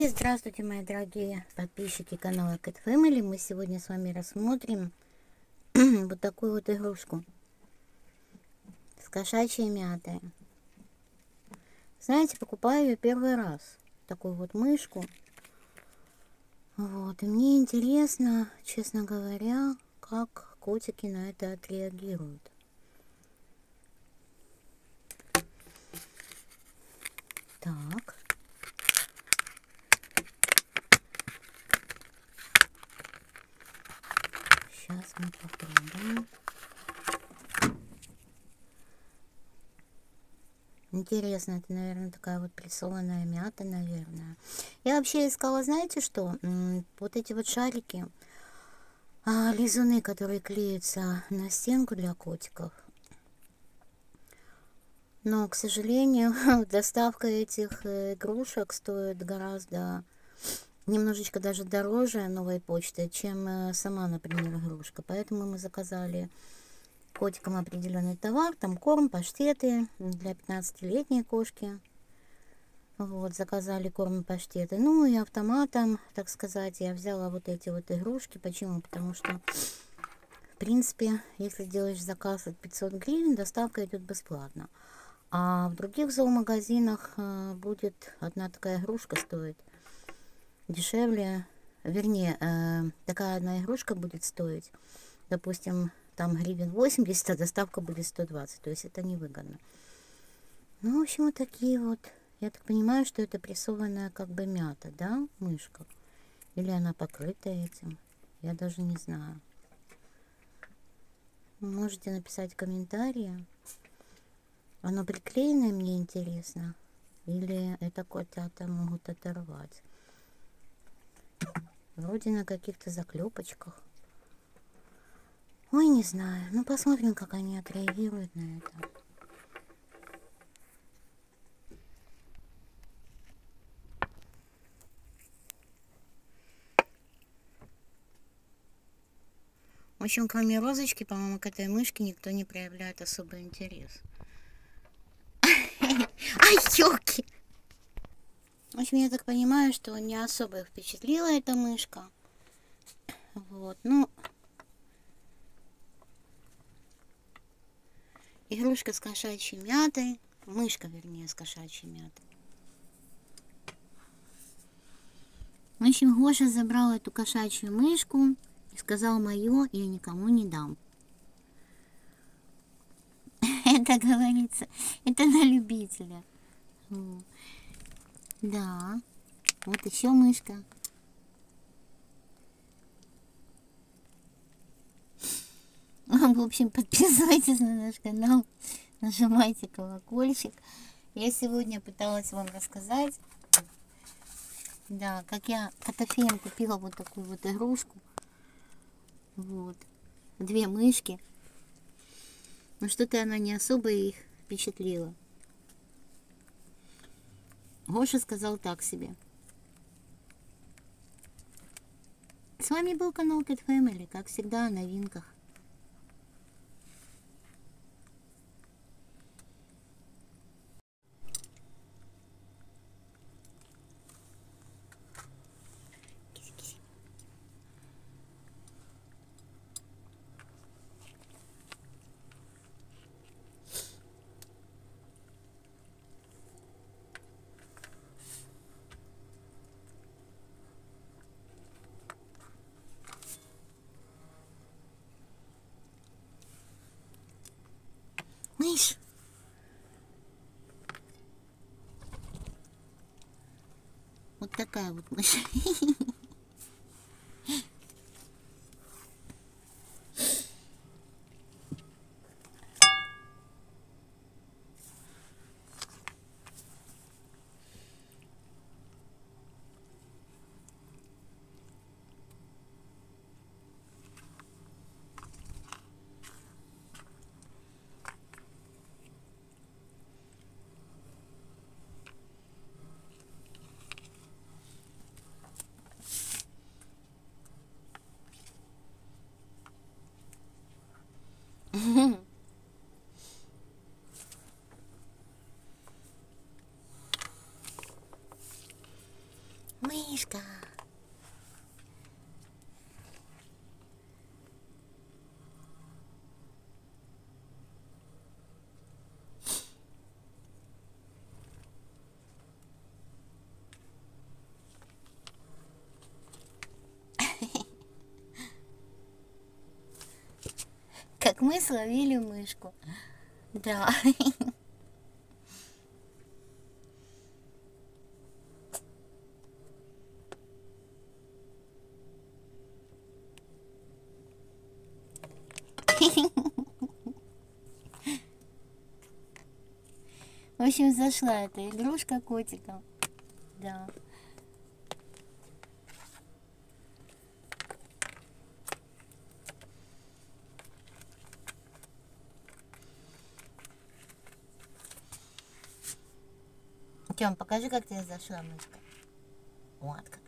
Здравствуйте, мои дорогие подписчики канала Cat Family. Мы сегодня с вами рассмотрим вот такую вот игрушку с кошачьей мятой. Знаете, покупаю ее первый раз. Такую вот мышку. Вот, и мне интересно, честно говоря, как котики на это отреагируют. Так. Сейчас мы попробуем. Интересно, это, наверное, такая вот прессованная мята, наверное. Я вообще искала, знаете что? Вот эти вот шарики, а, лизуны, которые клеятся на стенку для котиков. Но, к сожалению, доставка этих э, игрушек стоит гораздо, немножечко даже дороже новой почты, чем э, сама, например, игрушка. Поэтому мы заказали котикам определенный товар, там корм, паштеты для 15-летней кошки. Вот, заказали корм и паштеты. Ну и автоматом, так сказать, я взяла вот эти вот игрушки. Почему? Потому что, в принципе, если делаешь заказ от 500 гривен, доставка идет бесплатно. А в других зоомагазинах э, будет одна такая игрушка стоить дешевле. Вернее, э, такая одна игрушка будет стоить, допустим, там гривен 80, а доставка будет 120. То есть это невыгодно. Ну, в общем, вот такие вот. Я так понимаю, что это прессованная как бы мята, да, мышка? Или она покрыта этим? Я даже не знаю. Можете написать комментарии. Оно приклеенное, мне интересно. Или это котята могут оторвать. Вроде на каких-то заклепочках. Ой, не знаю. Ну, посмотрим, как они отреагируют на это. В общем, кроме розочки, по-моему, к этой мышке никто не проявляет особый интерес. Ай, елки! В общем, я так понимаю, что не особо впечатлила эта мышка. Вот, ну... Игрушка с кошачьей мятой. Мышка, вернее, с кошачьей мятой. В общем, Гоша забрал эту кошачью мышку и сказал, мою я никому не дам. Это говорится, это на любителя. Да, вот еще мышка. В общем, подписывайтесь на наш канал, нажимайте колокольчик. Я сегодня пыталась вам рассказать, да, как я Котофеем купила вот такую вот игрушку. Вот. Две мышки. Но что-то она не особо их впечатлила. Гоша сказал так себе. С вами был канал Cat Family, как всегда о новинках. Мышь. Вот такая вот мышь. Как мы словили мышку. Да. В общем, зашла эта игрушка котиком. Да. Тём, покажи, как тебе зашла мышка. Вот как.